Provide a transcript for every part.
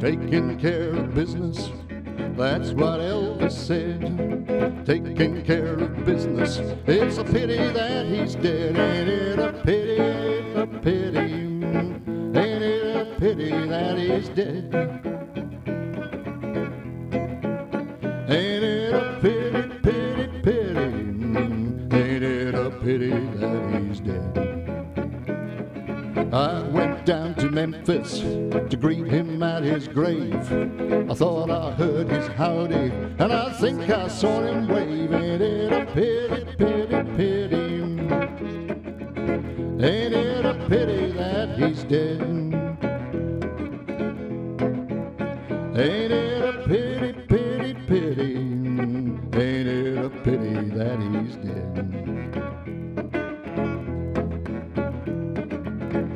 Taking care of business, that's what Elvis said. Taking care of business, it's a pity that he's dead. Ain't it a pity, a pity? Ain't it a pity that he's dead? Ain't it a pity, pity, pity? Ain't it a pity that he's dead? I went down to Memphis to greet him at his grave. I thought I heard his howdy, and I think I saw him waving it a pity, pity, pity? Ain't it a pity that he's dead? Ain't it a pity, pity, pity? Ain't it a pity that he's dead?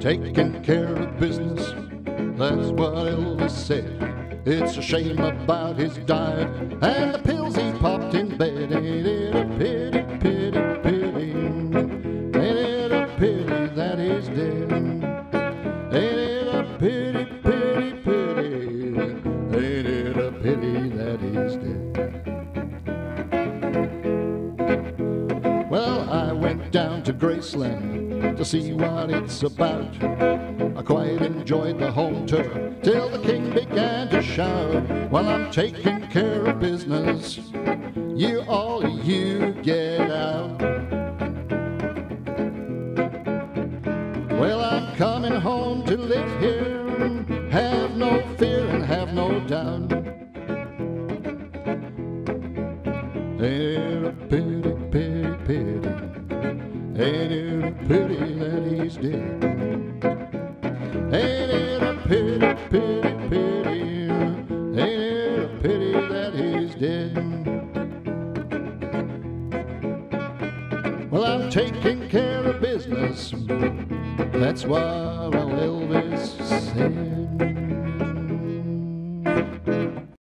Taking care of business, that's what Elvis said. It's a shame about his diet and the pills he popped in bed. Ain't it a pity, pity, pity? Ain't it a pity that he's dead? Ain't it a pity, pity, pity? To Graceland to see what it's about. I quite enjoyed the home tour till the king began to shout. While I'm taking care of business, you all you get out. Well, I'm coming home to live here, have no fear and have no doubt. Pity, pity, pity? Ain't it a pity that he's dead? Ain't it a pity, pity, pity? Ain't it a pity that he's dead? Well, I'm taking care of business. That's what Elvis said.